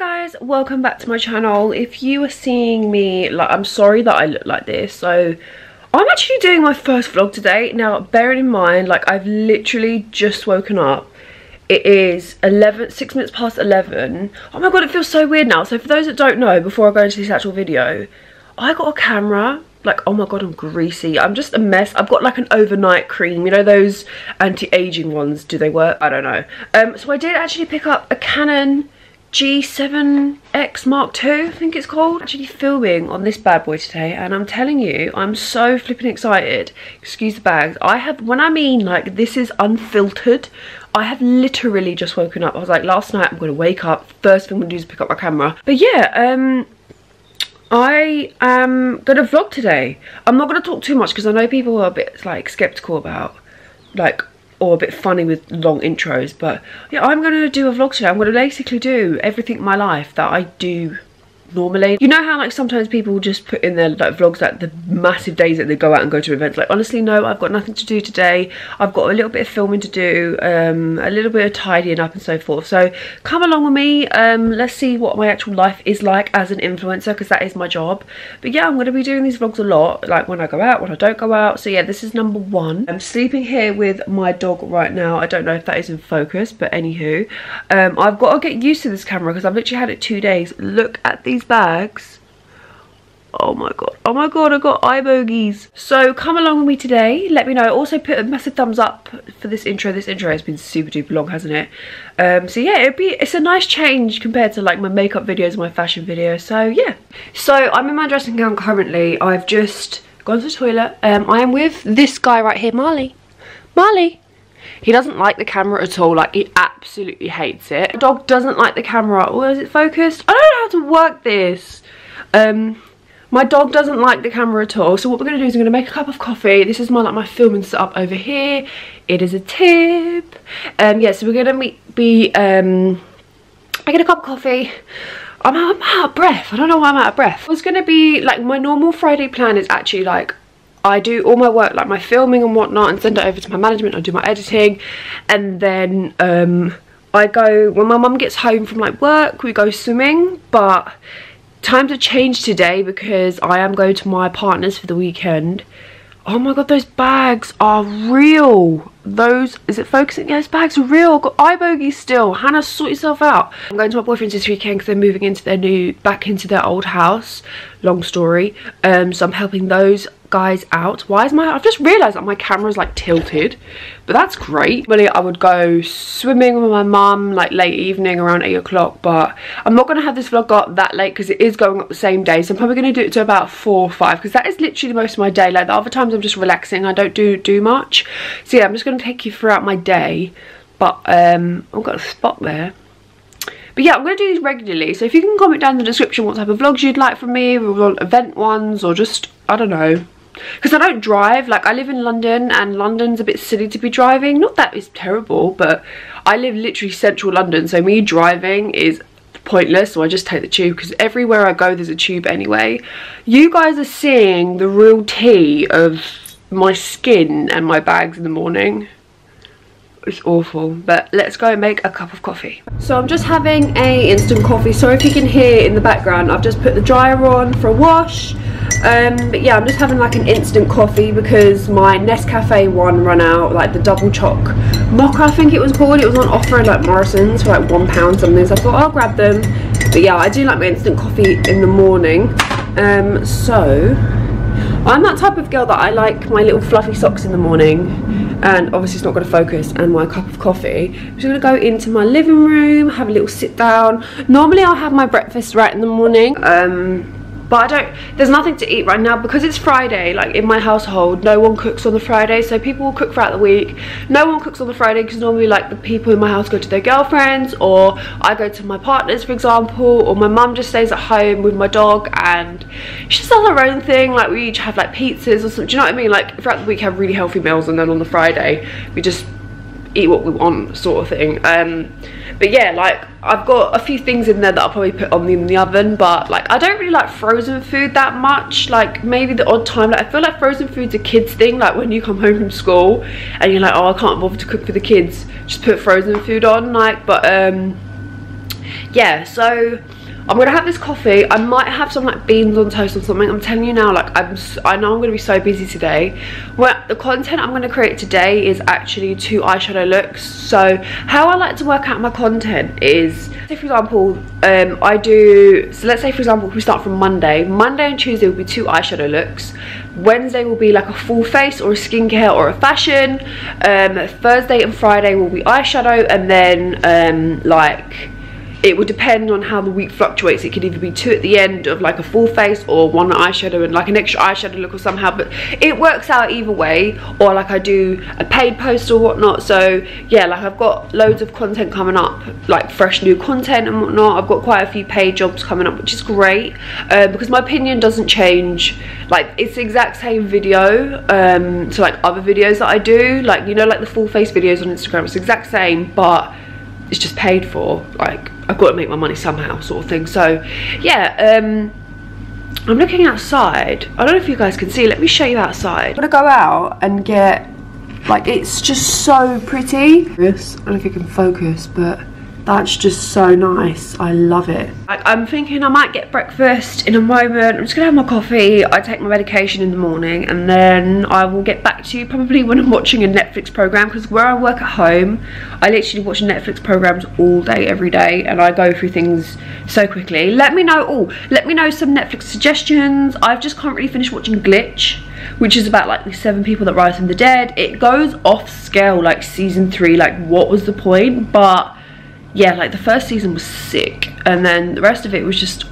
guys welcome back to my channel. If you are seeing me like i'm sorry that i look like this. So i'm actually doing my first vlog today. Now bearing in mind like i've literally just woken up. It is 11 six minutes past 11 oh my god it feels so weird now. So for those that don't know before i go into this actual video i got a camera. Like oh my god i'm greasy. I'm just a mess. I've got like an overnight cream. You know those anti-aging ones? Do they work? I don't know. Um so i did actually pick up a canon G7X Mark II, I think it's called. Actually filming on this bad boy today and I'm telling you, I'm so flipping excited. Excuse the bags. I have, when I mean like this is unfiltered, I have literally just woken up. I was like, last night I'm to wake up, first thing I'm to do is pick up my camera. But yeah, um, I am to vlog today. I'm not to talk too much because I know people are a bit like skeptical about like or a bit funny with long intros but yeah i'm gonna do a vlog today. I'm gonna basically do everything in my life that i do normally. You know how like sometimes people just put in their like vlogs like the massive days that they go out and go to events. Like honestly no, I've got nothing to do today. I've got a little bit of filming to do, um, a little bit of tidying up and so forth. So come along with me. Um, let's see what my actual life is like as an influencer because that is my job. But yeah, I'm going to be doing these vlogs a lot. Like when I go out, when I don't go out. So yeah, this is number one. I'm sleeping here with my dog right now. I don't know if that is in focus, but anywho. Um, I've got to get used to this camera because I've literally had it two days. Look at these these bags. Oh my god. Oh my god i got eye bogies so come along with me today. Let me know. Also put a massive thumbs up for this intro. This intro has been super duper long hasn't it? Um so yeah it'd be it's a nice change compared to like my makeup videos my fashion videos. So yeah. So i'm in my dressing gown currently. I've just gone to the toilet. Um i am with this guy right here marley. Marley he doesn't like the camera at all, like he absolutely hates it. The dog doesn't like the camera. Oh, is it focused? I don't know how to work this. Um, my dog doesn't like the camera at all. So what we're going to do is I'm going to make a cup of coffee. This is my like my filming setup over here. It is a tip. Um, yeah, so we're going to be um, making a cup of coffee. I'm out, I'm out of breath. I don't know why I'm out of breath. It's going to be like my normal Friday plan is actually like I do all my work like my filming and whatnot and send it over to my management I do my editing and then um, I go when my mum gets home from like work we go swimming but times have changed today because I am going to my partner's for the weekend. Oh my god those bags are real those is it focusing? Yes bags real. Got eye bogies still. Hannah sort yourself out. I'm going to my boyfriend's this weekend because they're moving into their new back into their old house. Long story. Um so i'm helping those guys out. Why is my i've just realized that my camera's like tilted but that's great. Really i would go swimming with my mum like late evening around eight o'clock but i'm not gonna have this vlog up that late because it is going up the same day. So i'm probably gonna do it to about four or five because that is literally the most of my day. Like the other times i'm just relaxing. I don't do do much. So yeah i'm just gonna take you throughout my day but um i've got a spot there. But yeah, I'm going to do these regularly. So if you can comment down in the description what type of vlogs you'd like from me, event ones, or just, I don't know, because I don't drive like I live in London and London's a bit silly to be driving. Not that it's terrible but I live literally central London so me driving is pointless so I just take the tube because everywhere I go there's a tube anyway. You guys are seeing the real tea of my skin and my bags in the morning. It's awful but let's go and make a cup of coffee. So i'm just having a instant coffee. Sorry if you can hear in the background. I've just put the dryer on for a wash. Um, but yeah i'm just having like an instant coffee because my nescafe one ran out like the double choc mocha i think it was called. It was on offer at like morrison's for like one pound something. So i thought i'll grab them. But yeah i do like my instant coffee in the morning. Um, so I'm that type of girl that I like my little fluffy socks in the morning and obviously it's not going to focus and my cup of coffee. I'm just going to go into my living room, have a little sit down. Normally I'll have my breakfast right in the morning. Um, but I don't there's nothing to eat right now because it's Friday like in my household no one cooks on the Friday so people will cook throughout the week. No one cooks on the Friday because normally like the people in my house go to their girlfriends or I go to my partners for example or my mum just stays at home with my dog and she does her own thing like we each have like pizzas or something do you know what I mean? Like throughout the week have really healthy meals and then on the Friday we just eat what we want sort of thing. Um but yeah like i've got a few things in there that i'll probably put on in the oven but like i don't really like frozen food that much. Like maybe the odd time like i feel like frozen food's a kids thing like when you come home from school and you're like oh i can't bother to cook for the kids. Just put frozen food on like but um yeah, so I'm gonna have this coffee. I might have some like beans on toast or something. I'm telling you now, like I'm, I know I'm gonna be so busy today. Well, the content I'm gonna create today is actually two eyeshadow looks. So how I like to work out my content is, say for example, um, I do. So let's say for example, we start from Monday. Monday and Tuesday will be two eyeshadow looks. Wednesday will be like a full face or a skincare or a fashion. Um, Thursday and Friday will be eyeshadow, and then um, like it would depend on how the week fluctuates. It could either be two at the end of like a full face or one eyeshadow and like an extra eyeshadow look or somehow but it works out either way or like I do a paid post or whatnot. So yeah like I've got loads of content coming up like fresh new content and whatnot. I've got quite a few paid jobs coming up which is great uh, because my opinion doesn't change. Like it's the exact same video um, to like other videos that I do. Like you know like the full face videos on Instagram it's the exact same but it's just paid for like I've got to make my money somehow sort of thing. So yeah um I'm looking outside. I don't know if you guys can see let me show you outside. I'm gonna go out and get like it's just so pretty. I don't know if you can focus but that's just so nice. I love it. Like, i'm thinking i might get breakfast in a moment. I'm just gonna have my coffee. I take my medication in the morning and then i will get back to you probably when i'm watching a netflix program because where i work at home i literally watch netflix programs all day every day and i go through things so quickly. Let me know oh let me know some netflix suggestions. I've just can't really finish watching glitch which is about like the seven people that rise from the dead. It goes off scale like season three like what was the point? But yeah, like the first season was sick, and then the rest of it was just.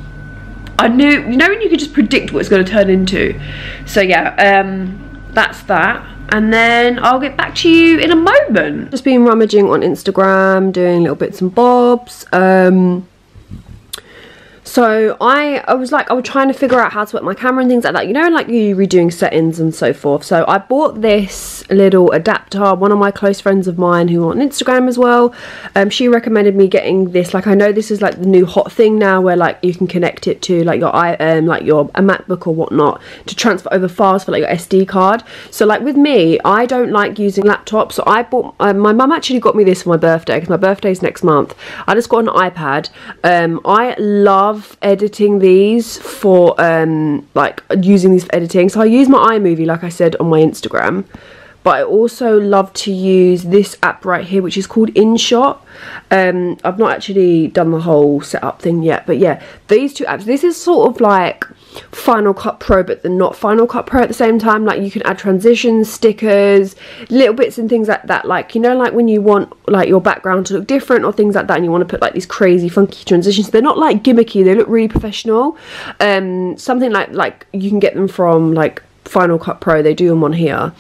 I knew, you know, when you could just predict what it's going to turn into. So yeah, um, that's that. And then I'll get back to you in a moment. Just been rummaging on Instagram, doing little bits and bobs. Um, so I, I was like, I was trying to figure out how to work my camera and things like that. You know, like you redoing settings and so forth. So I bought this little adapter. One of my close friends of mine who on Instagram as well, um, she recommended me getting this. Like I know this is like the new hot thing now where like you can connect it to like your i um, like your a MacBook or whatnot to transfer over files for like your SD card. So like with me, I don't like using laptops. So I bought, uh, my mum actually got me this for my birthday because my birthday is next month. I just got an iPad. Um, I love love editing these for um like using these for editing. So I use my iMovie like I said on my Instagram but I also love to use this app right here which is called InShot. Um I've not actually done the whole setup thing yet but yeah these two apps this is sort of like Final Cut Pro but they're not Final Cut Pro at the same time. Like you can add transitions stickers little bits and things like that. Like you know like when you want like your background to look different or things like that and you want to put like these crazy funky transitions. They're not like gimmicky. They look really professional. Um something like like you can get them from like Final Cut Pro. They do them on here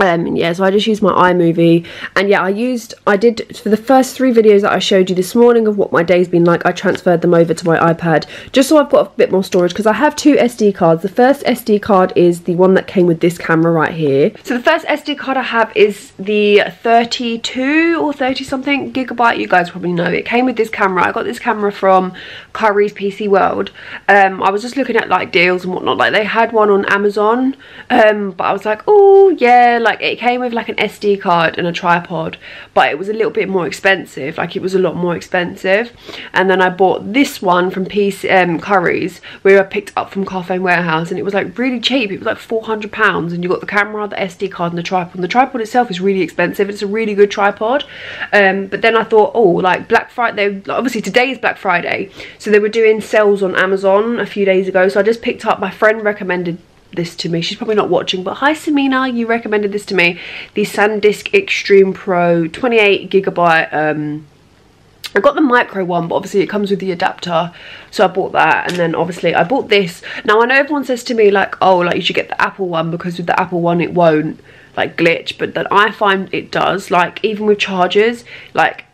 um yeah so i just used my imovie. And yeah i used i did for the first three videos that i showed you this morning of what my day's been like i transferred them over to my ipad just so i've got a bit more storage because i have two sd cards. The first sd card is the one that came with this camera right here. So the first sd card i have is the 32 or 30 something gigabyte. You guys probably know it came with this camera. I got this camera from curry's pc world. Um i was just looking at like deals and whatnot like they had one on amazon. Um but i was like oh yeah like it came with like an SD card and a tripod but it was a little bit more expensive like it was a lot more expensive. And then I bought this one from PC um, Curry's where I picked up from Carphone Warehouse and it was like really cheap. It was like 400 pounds and you got the camera the SD card and the tripod. And the tripod itself is really expensive. It's a really good tripod. Um, but then I thought oh like Black Friday obviously today is Black Friday so they were doing sales on Amazon a few days ago. So I just picked up my friend recommended this to me. She's probably not watching, but hi Samina, you recommended this to me. The SanDisk Extreme Pro 28 gigabyte. Um, I got the micro one, but obviously it comes with the adapter, so I bought that. And then obviously I bought this. Now I know everyone says to me like, oh, like you should get the Apple one because with the Apple one it won't like glitch, but then I find it does. Like even with chargers, like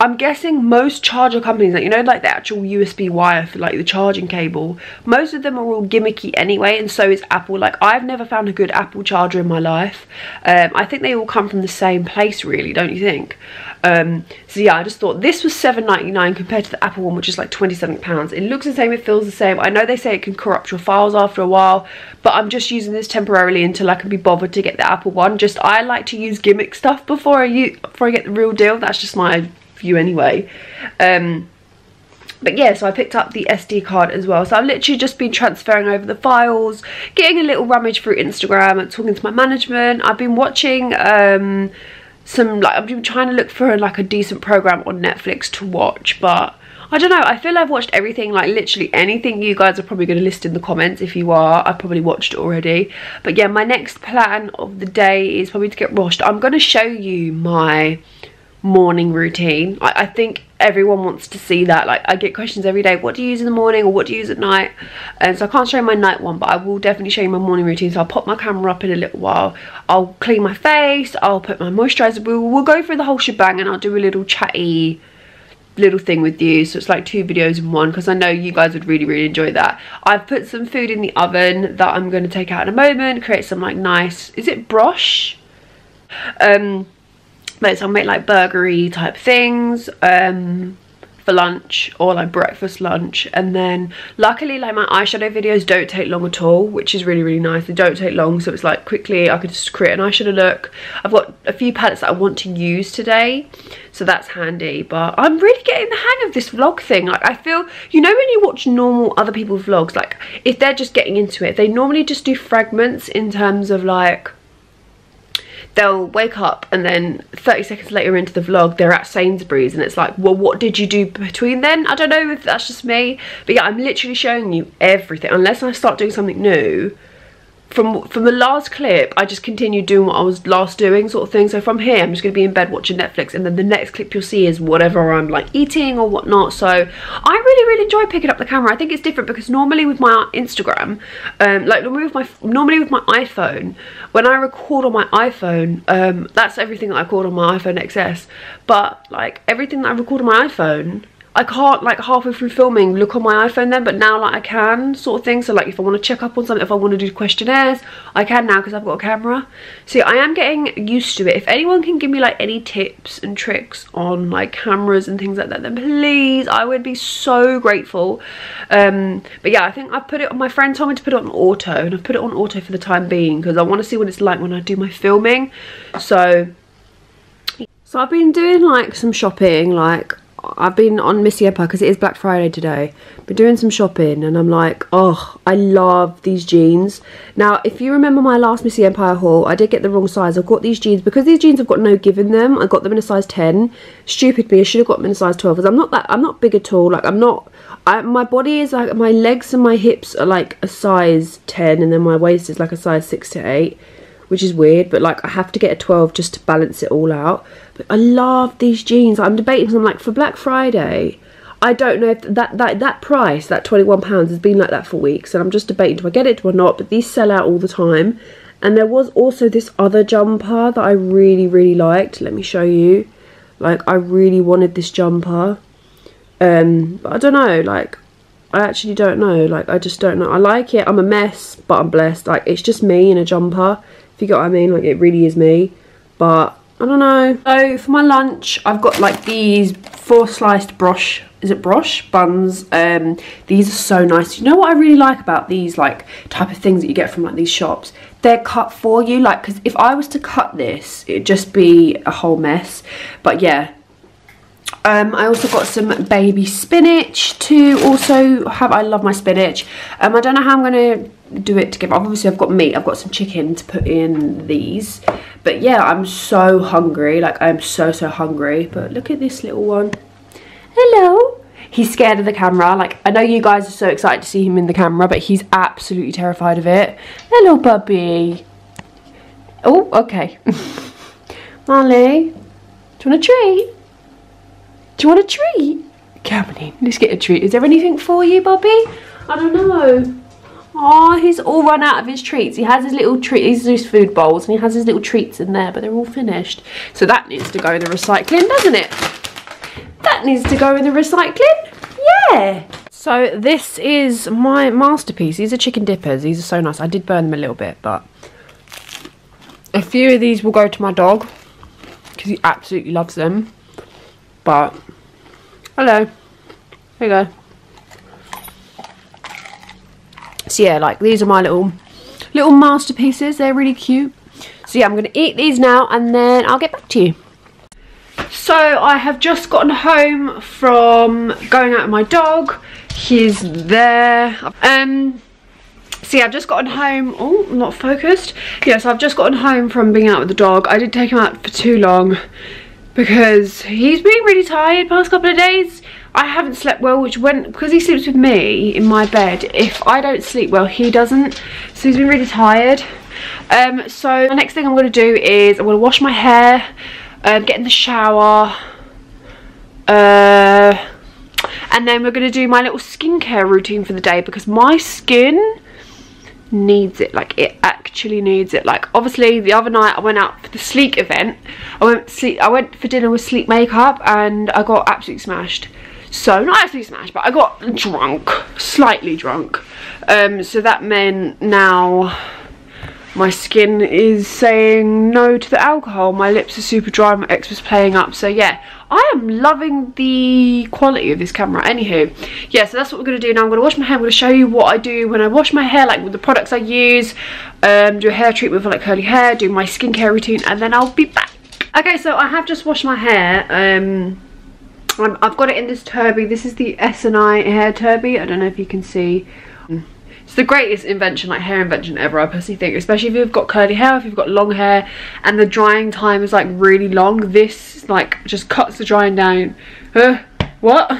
I'm guessing most charger companies, like you know, like the actual USB wire for like the charging cable, most of them are all gimmicky anyway, and so is Apple. Like I've never found a good Apple charger in my life. Um, I think they all come from the same place, really, don't you think? Um, so yeah, I just thought this was $7.99 compared to the Apple one, which is like £27. It looks the same, it feels the same. I know they say it can corrupt your files after a while, but I'm just using this temporarily until I can be bothered to get the Apple one. Just I like to use gimmick stuff before I use before I get the real deal. That's just my you anyway. Um, but yeah, so I picked up the SD card as well. So I've literally just been transferring over the files, getting a little rummage through Instagram and talking to my management. I've been watching um, some, like, I've been trying to look for like a decent program on Netflix to watch, but I don't know, I feel I've watched everything, like literally anything you guys are probably going to list in the comments. If you are, I've probably watched it already. But yeah, my next plan of the day is probably to get washed. I'm going to show you my morning routine. I, I, think everyone wants to see that. Like I get questions every day, what do you use in the morning or what do you use at night? And so I can't show you my night one, but I will definitely show you my morning routine. So I'll pop my camera up in a little while. I'll clean my face, I'll put my moisturiser, we'll, we'll go through the whole shebang and I'll do a little chatty little thing with you so it's like two videos in one because I know you guys would really really enjoy that I've put some food in the oven that I'm going to take out in a moment create some like nice is it broche um but I'll make like burgery type things um, for lunch or like breakfast lunch. And then luckily like my eyeshadow videos don't take long at all which is really really nice. They don't take long so it's like quickly I could just create an eyeshadow look. I've got a few palettes that I want to use today so that's handy. But I'm really getting the hang of this vlog thing. Like I feel you know when you watch normal other people's vlogs like if they're just getting into it they normally just do fragments in terms of like they'll wake up and then 30 seconds later into the vlog they're at Sainsbury's and it's like well what did you do between then? I don't know if that's just me but yeah I'm literally showing you everything unless I start doing something new from from the last clip I just continued doing what I was last doing sort of thing. So from here I'm just going to be in bed watching Netflix and then the next clip you'll see is whatever I'm like eating or whatnot. So I really really enjoy picking up the camera. I think it's different because normally with my Instagram um, like normally with my normally with my iPhone when I record on my iPhone um, that's everything that I record on my iPhone XS but like everything that I record on my iPhone I can't like halfway through filming look on my iPhone then but now like I can sort of thing. So like if I want to check up on something if I want to do questionnaires I can now because I've got a camera. So I am getting used to it. If anyone can give me like any tips and tricks on like cameras and things like that then please I would be so grateful. Um but yeah I think I put it on my friend told me to put it on auto and I've put it on auto for the time being because I want to see what it's like when I do my filming. So so I've been doing like some shopping like I've been on Missy Empire because it is Black Friday today. Been doing some shopping and I'm like, oh, I love these jeans. Now, if you remember my last Missy Empire haul, I did get the wrong size. I've got these jeans because these jeans have got no give in them. I got them in a size 10. Stupid me, I should have got them in a size 12 because I'm not that, I'm not big at all. Like, I'm not, I, my body is like, my legs and my hips are like a size 10 and then my waist is like a size 6 to 8 which is weird but like I have to get a 12 just to balance it all out. But I love these jeans. I'm debating I'm like for Black Friday. I don't know if that that that price that 21 pounds has been like that for weeks and I'm just debating do I get it or not but these sell out all the time. And there was also this other jumper that I really really liked. Let me show you. Like I really wanted this jumper. Um but I don't know like I actually don't know. Like I just don't know. I like it. I'm a mess but I'm blessed. Like it's just me in a jumper if you get what I mean, like it really is me. But I don't know. So for my lunch, I've got like these four sliced broche, is it broche buns? Um, these are so nice. You know what I really like about these like type of things that you get from like these shops? They're cut for you. Like, because if I was to cut this, it'd just be a whole mess. But yeah, um, I also got some baby spinach to also have. I love my spinach. Um, I don't know how I'm going to do it together. Obviously, I've got meat. I've got some chicken to put in these. But yeah, I'm so hungry. Like, I'm so, so hungry. But look at this little one. Hello. He's scared of the camera. Like, I know you guys are so excited to see him in the camera, but he's absolutely terrified of it. Hello, puppy. Oh, okay. Molly, do you want a treat? Do you want a treat? In, let's get a treat. Is there anything for you, Bobby? I don't know. Oh, he's all run out of his treats. He has his little treat, his food bowls, and he has his little treats in there, but they're all finished. So that needs to go in the recycling, doesn't it? That needs to go in the recycling. Yeah. So this is my masterpiece. These are chicken dippers. These are so nice. I did burn them a little bit, but a few of these will go to my dog because he absolutely loves them. But, hello. Here you go. So yeah, like these are my little little masterpieces. They're really cute. So yeah, I'm going to eat these now and then I'll get back to you. So I have just gotten home from going out with my dog. He's there. Um, See, I've just gotten home. Oh, not focused. Yes, yeah, so I've just gotten home from being out with the dog. I didn't take him out for too long because he's been really tired past couple of days. I haven't slept well, which when because he sleeps with me in my bed. If I don't sleep well, he doesn't. So he's been really tired. Um, so the next thing I'm going to do is I'm going to wash my hair, um, get in the shower, uh, and then we're going to do my little skincare routine for the day because my skin needs it like it actually needs it like obviously the other night I went out for the sleek event I went sleep I went for dinner with sleek makeup and I got absolutely smashed so not absolutely smashed but I got drunk slightly drunk um so that meant now my skin is saying no to the alcohol. My lips are super dry, my was playing up. So yeah, I am loving the quality of this camera. Anywho, yeah, so that's what we're going to do now. I'm going to wash my hair. I'm going to show you what I do when I wash my hair, like with the products I use, um, do a hair treatment for like curly hair, do my skincare routine, and then I'll be back. Okay, so I have just washed my hair. Um, i have got it in this Turby. This is the S&I hair Turby. I don't know if you can see. The greatest invention, like hair invention ever, I personally think. Especially if you've got curly hair, if you've got long hair, and the drying time is like really long. This like just cuts the drying down. Uh, what?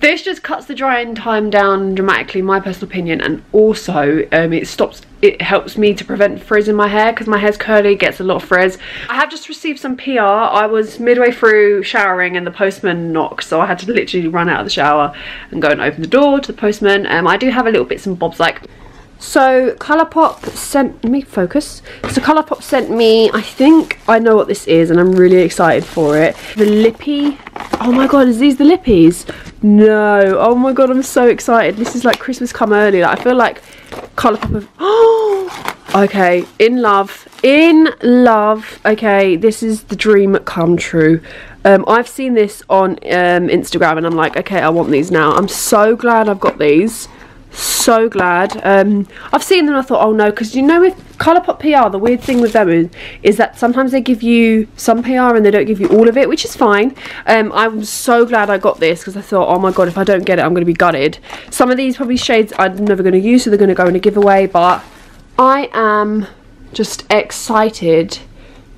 This just cuts the drying time down dramatically, my personal opinion, and also um, it stops, it helps me to prevent frizz in my hair because my hair's curly, gets a lot of frizz. I have just received some PR. I was midway through showering and the postman knocked, so I had to literally run out of the shower and go and open the door to the postman. Um, I do have a little bits and bobs like so Colourpop sent me focus. So Colourpop sent me, I think I know what this is and I'm really excited for it. The Lippy. Oh my god, is these the Lippies? No. Oh my god, I'm so excited. This is like Christmas come early. Like, I feel like Colourpop have Oh Okay, in love. In love. Okay, this is the dream come true. Um, I've seen this on um, Instagram and I'm like, okay, I want these now. I'm so glad I've got these so glad. Um, I've seen them I thought oh no because you know with Colourpop PR the weird thing with them is, is that sometimes they give you some PR and they don't give you all of it which is fine. Um, I'm so glad I got this because I thought oh my god if I don't get it I'm going to be gutted. Some of these probably shades I'm never going to use so they're going to go in a giveaway but I am just excited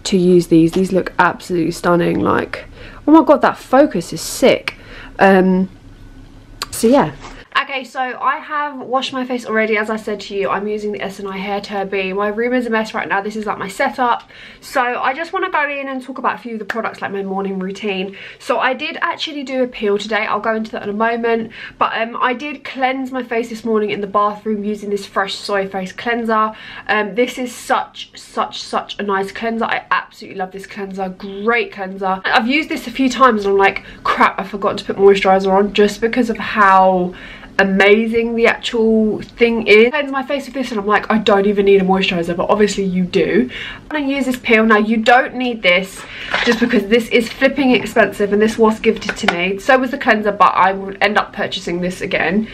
to use these. These look absolutely stunning like oh my god that focus is sick. Um, so yeah Okay, so I have washed my face already. As I said to you, I'm using the SNI Hair Turby. My room is a mess right now. This is like my setup. So I just want to go in and talk about a few of the products, like my morning routine. So I did actually do a peel today. I'll go into that in a moment. But um, I did cleanse my face this morning in the bathroom using this Fresh Soy Face Cleanser. Um, this is such, such, such a nice cleanser. I absolutely love this cleanser. Great cleanser. I've used this a few times and I'm like, crap, I forgot to put moisturiser on just because of how amazing the actual thing is. I my face with this and I'm like, I don't even need a moisturiser, but obviously you do. I'm gonna use this peel. Now you don't need this just because this is flipping expensive and this was gifted to me. So was the cleanser, but I will end up purchasing this again.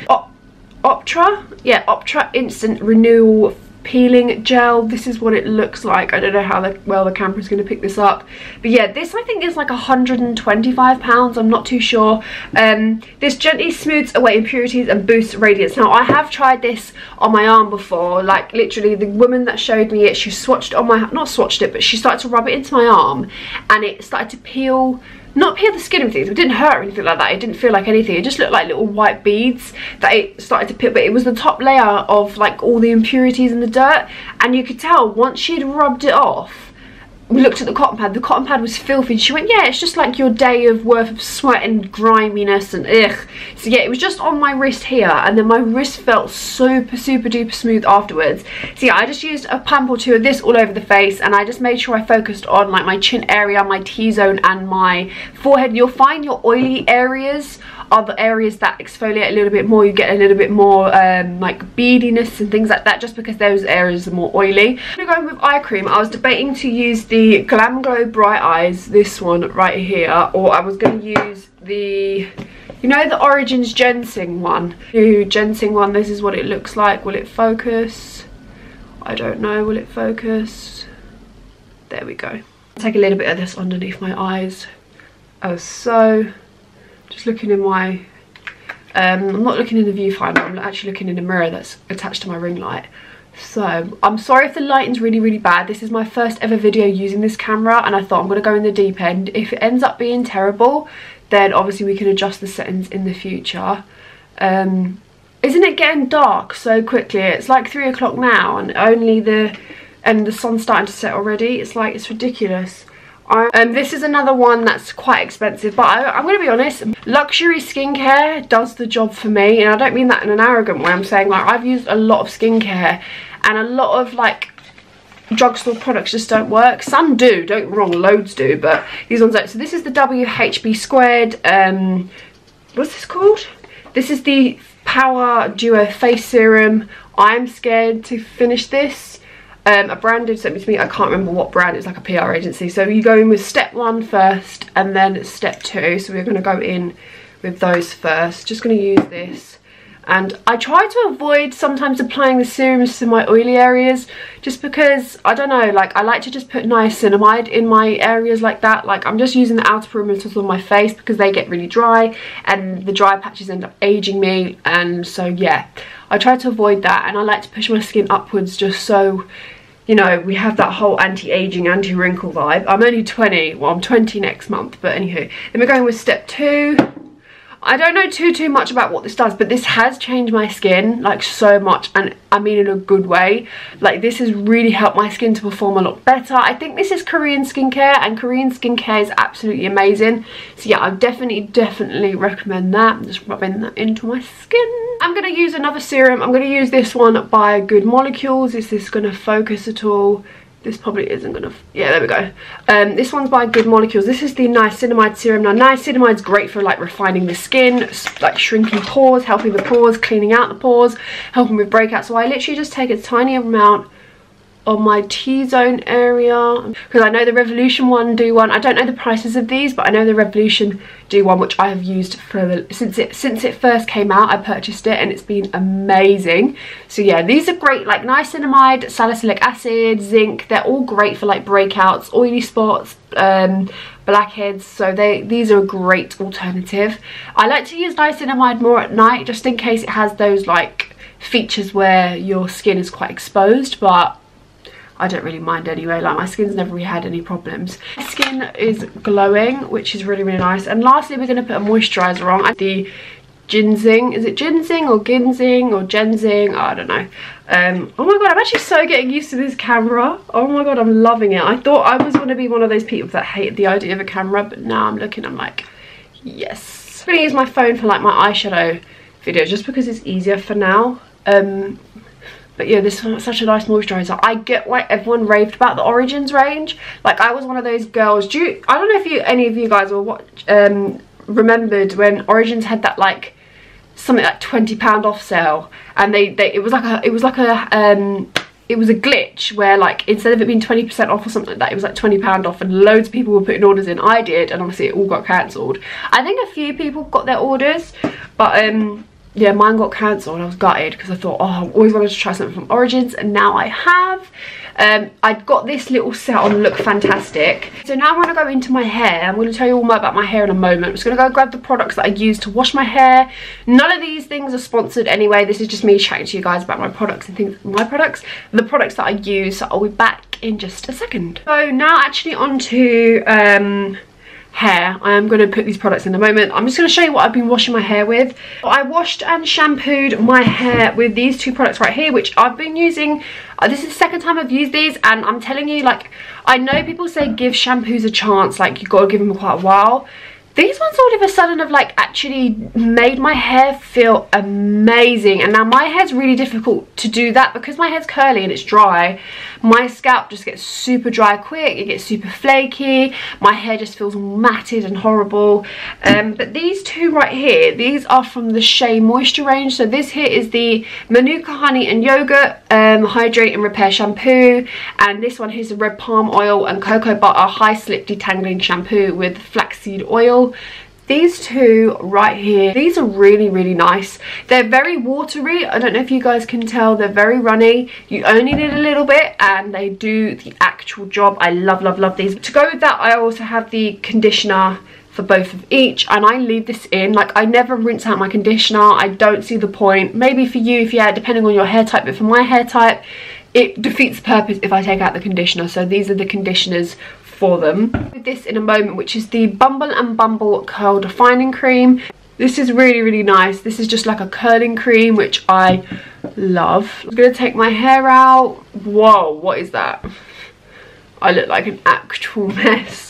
Optra? Yeah, Optra Instant Renewal peeling gel. This is what it looks like. I don't know how the, well the camera's going to pick this up. But yeah this i think is like 125 pounds. I'm not too sure. Um, this gently smooths away impurities and boosts radiance. Now i have tried this on my arm before. Like literally the woman that showed me it she swatched on my not swatched it but she started to rub it into my arm and it started to peel not peel the skin of things. It didn't hurt or anything like that. It didn't feel like anything. It just looked like little white beads that it started to peel. But it was the top layer of like all the impurities and the dirt. And you could tell once she'd rubbed it off, we looked at the cotton pad. The cotton pad was filthy. She went, yeah, it's just like your day of worth of sweat and griminess and ugh. So yeah, it was just on my wrist here. And then my wrist felt super, super duper smooth afterwards. So yeah, I just used a pump or two of this all over the face. And I just made sure I focused on like my chin area, my T-zone and my forehead. You'll find your oily areas other areas that exfoliate a little bit more you get a little bit more um, like beadiness and things like that just because those areas are more oily. I'm going with eye cream. I was debating to use the Glam Glow Bright Eyes this one right here or I was going to use the you know the Origins Ginseng one? New Ginseng one this is what it looks like. Will it focus? I don't know. Will it focus? There we go. Take a little bit of this underneath my eyes. Oh, so just looking in my um, I'm not looking in the viewfinder, I'm actually looking in a mirror that's attached to my ring light. So, I'm sorry if the lighting's really, really bad. This is my first ever video using this camera and I thought I'm going to go in the deep end. If it ends up being terrible, then obviously we can adjust the settings in the future. Um, isn't it getting dark so quickly? It's like 3 o'clock now and only the... and the sun's starting to set already. It's like, it's ridiculous. Um, this is another one that's quite expensive, but I, am going to be honest, luxury skincare does the job for me, and I don't mean that in an arrogant way, I'm saying like I've used a lot of skincare, and a lot of like drugstore products just don't work. Some do, don't wrong, loads do, but these ones don't. So this is the WHB squared, um, what's this called? This is the Power Duo Face Serum. I'm scared to finish this um, a brand did me to me, I can't remember what brand, it's like a PR agency. So you go in with step one first and then step two. So we're going to go in with those first. Just going to use this. And I try to avoid sometimes applying the serums to my oily areas just because, I don't know, like I like to just put niacinamide in my areas like that. Like I'm just using the outer perimeters on my face because they get really dry and the dry patches end up aging me. And so yeah, I try to avoid that and I like to push my skin upwards just so you know, we have that whole anti-aging, anti-wrinkle vibe. I'm only 20, well I'm 20 next month, but anywho. Then we're going with step two. I don't know too, too much about what this does, but this has changed my skin, like, so much, and I mean in a good way. Like, this has really helped my skin to perform a lot better. I think this is Korean skincare, and Korean skincare is absolutely amazing. So yeah, I definitely, definitely recommend that. I'm just rubbing that into my skin. I'm to use another serum. I'm to use this one by Good Molecules. Is this to focus at all? This probably isn't gonna yeah there we go. Um, this one's by good molecules. This is the niacinamide serum. Now niacinamide's great for like refining the skin like shrinking pores helping the pores cleaning out the pores helping with breakouts. So i literally just take a tiny amount on my T-zone area because I know the Revolution one do one. I don't know the prices of these but I know the Revolution do one which I have used for since it since it first came out I purchased it and it's been amazing. So yeah these are great like niacinamide, salicylic acid, zinc they're all great for like breakouts, oily spots, um, blackheads so they these are a great alternative. I like to use niacinamide more at night just in case it has those like features where your skin is quite exposed but I don't really mind anyway. Like my skin's never really had any problems. My skin is glowing which is really really nice. And lastly we're going to put a moisturizer on. The ginseng is it ginseng or ginseng or ginseng? I don't know. Um, oh my god i'm actually so getting used to this camera. Oh my god i'm loving it. I thought i was going to be one of those people that hate the idea of a camera but now i'm looking i'm like yes. I'm gonna use my phone for like my eyeshadow videos just because it's easier for now. Um, but yeah, this is such a nice moisturizer. I get why everyone raved about the Origins range. Like I was one of those girls. Do you, I don't know if you any of you guys will watch um remembered when Origins had that like something like 20 pound off sale and they, they it was like a it was like a um it was a glitch where like instead of it being 20% off or something like that it was like 20 pound off and loads of people were putting orders in I did and obviously it all got cancelled I think a few people got their orders but um yeah, mine got cancelled. I was gutted because I thought, oh, I always wanted to try something from Origins, and now I have. Um, I got this little set on Look Fantastic. So now I'm going to go into my hair. I'm going to tell you all more about my hair in a moment. I'm just going to go grab the products that I use to wash my hair. None of these things are sponsored anyway. This is just me chatting to you guys about my products and things, my products, the products that I use. So I'll be back in just a second. So now actually onto um, hair. I am going to put these products in a moment. I'm just going to show you what I've been washing my hair with. I washed and shampooed my hair with these two products right here, which I've been using. Uh, this is the second time I've used these and I'm telling you, like, I know people say give shampoos a chance, like, you've got to give them quite a while these ones all of a sudden have like actually made my hair feel amazing. And now my hair's really difficult to do that because my hair's curly and it's dry. My scalp just gets super dry quick. It gets super flaky. My hair just feels matted and horrible. Um, but these two right here these are from the Shea Moisture range. So this here is the Manuka honey and yogurt um, hydrate and repair shampoo. And this one here's the red palm oil and cocoa butter high slip detangling shampoo with flaxseed oil these two right here these are really really nice. They're very watery. I don't know if you guys can tell. They're very runny. You only need a little bit and they do the actual job. I love love love these. To go with that i also have the conditioner for both of each and I leave this in. Like I never rinse out my conditioner. I don't see the point. Maybe for you if yeah depending on your hair type but for my hair type it defeats the purpose if I take out the conditioner. So these are the conditioners for them. This in a moment which is the Bumble and Bumble curl defining cream. This is really really nice. This is just like a curling cream which I love. I'm gonna take my hair out. Whoa what is that? I look like an actual mess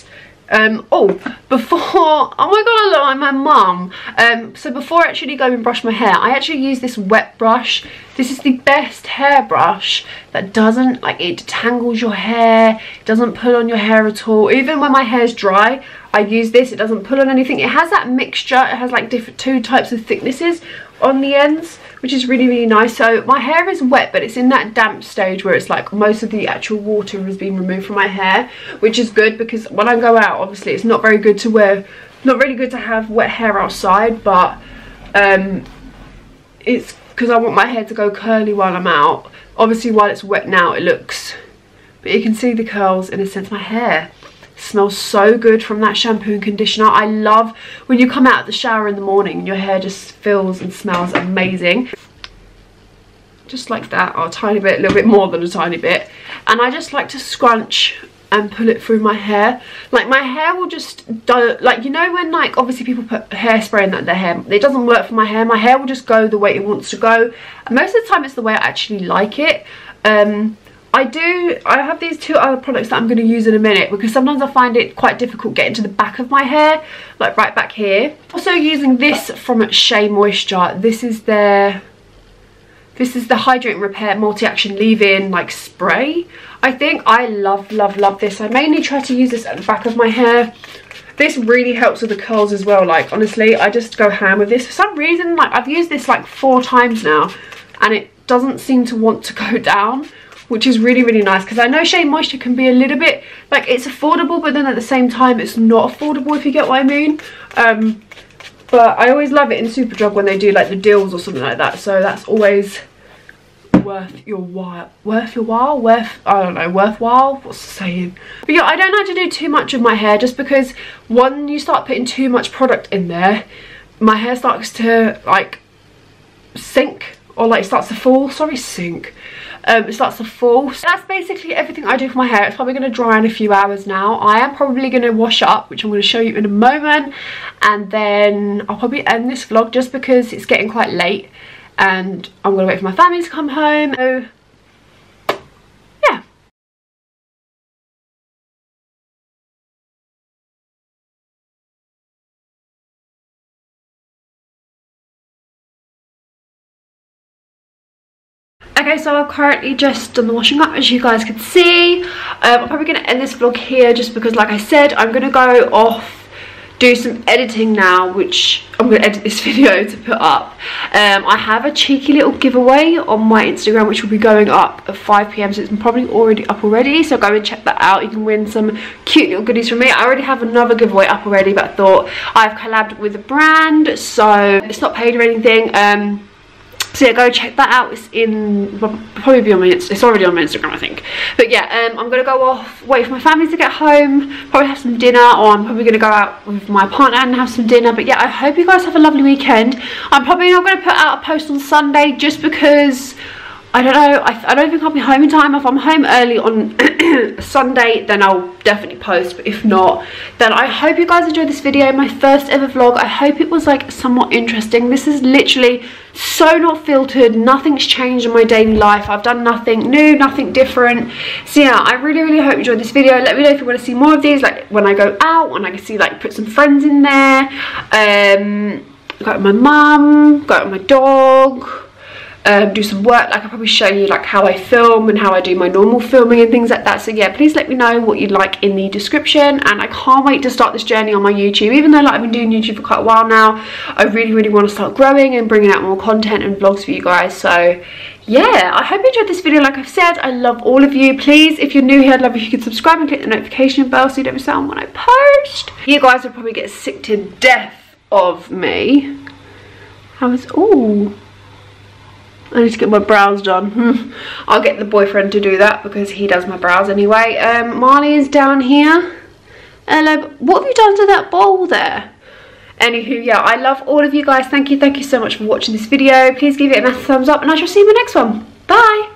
um, oh, before, oh my god, I look like my mum. Um, so before I actually go and brush my hair, I actually use this wet brush. This is the best hairbrush that doesn't, like, it detangles your hair, doesn't pull on your hair at all. Even when my hair's dry, I use this, it doesn't pull on anything. It has that mixture, it has like different two types of thicknesses on the ends which is really really nice. So my hair is wet but it's in that damp stage where it's like most of the actual water has been removed from my hair which is good because when I go out obviously it's not very good to wear not really good to have wet hair outside but um it's because I want my hair to go curly while I'm out. Obviously while it's wet now it looks but you can see the curls in a sense my hair smells so good from that shampoo and conditioner. I love when you come out of the shower in the morning your hair just feels and smells amazing. Just like that or a tiny bit a little bit more than a tiny bit. And i just like to scrunch and pull it through my hair. Like my hair will just do like you know when like obviously people put hairspray in their hair it doesn't work for my hair. My hair will just go the way it wants to go. Most of the time it's the way i actually like it. Um I do, I have these two other products that I'm going to use in a minute because sometimes I find it quite difficult getting to the back of my hair, like right back here. Also using this from Shea Moisture. This is their, this is the Hydrate Repair Multi-Action Leave-In like spray. I think I love, love, love this. I mainly try to use this at the back of my hair. This really helps with the curls as well. Like honestly, I just go ham with this. For some reason, like I've used this like four times now and it doesn't seem to want to go down which is really really nice because I know Shea Moisture can be a little bit like it's affordable but then at the same time it's not affordable if you get what I mean. Um, but I always love it in Superdrug when they do like the deals or something like that so that's always worth your while worth your while worth I don't know worthwhile? What's the saying? But yeah I don't like to do too much of my hair just because when you start putting too much product in there my hair starts to like sink or like starts to fall sorry sink um, it starts to fall. So that's basically everything I do for my hair. It's probably going to dry in a few hours now. I am probably going to wash up, which I'm going to show you in a moment. And then I'll probably end this vlog just because it's getting quite late. And I'm going to wait for my family to come home. So Okay, so I've currently just done the washing up as you guys can see. Um, I'm probably to end this vlog here just because like I said, I'm to go off do some editing now which I'm going to edit this video to put up. Um, I have a cheeky little giveaway on my Instagram which will be going up at 5pm so it's probably already up already so go and check that out. You can win some cute little goodies from me. I already have another giveaway up already but I thought I've collabed with a brand so it's not paid or anything. Um, so yeah go check that out. It's in probably be on my it's already on my instagram i think. But yeah um, i'm gonna go off wait for my family to get home probably have some dinner or i'm probably gonna go out with my partner and have some dinner. But yeah i hope you guys have a lovely weekend. I'm probably not gonna put out a post on sunday just because I don't know, I, I, don't think I'll be home in time. If I'm home early on Sunday, then I'll definitely post. But if not, then I hope you guys enjoyed this video, my first ever vlog. I hope it was like somewhat interesting. This is literally so not filtered. Nothing's changed in my daily life. I've done nothing new, nothing different. So yeah, I really, really hope you enjoyed this video. Let me know if you want to see more of these, like when I go out, when I can see like put some friends in there. Um, got my mum, got my dog um, do some work like I'll probably show you like how I film and how I do my normal filming and things like that. So yeah please let me know what you'd like in the description. And I can't wait to start this journey on my YouTube. Even though like I've been doing YouTube for quite a while now I really really want to start growing and bringing out more content and vlogs for you guys. So yeah i hope you enjoyed this video. Like i've said i love all of you. Please if you're new here i'd love if you could subscribe and click the notification bell so you don't miss out on when i post. You guys would probably get sick to death of me. How is oh I need to get my brows done. I'll get the boyfriend to do that because he does my brows anyway. Um, Marley is down here Ella, what have you done to that bowl there? Anywho, yeah, I love all of you guys. Thank you, thank you so much for watching this video. Please give it a massive thumbs up and I shall see you in the next one. Bye!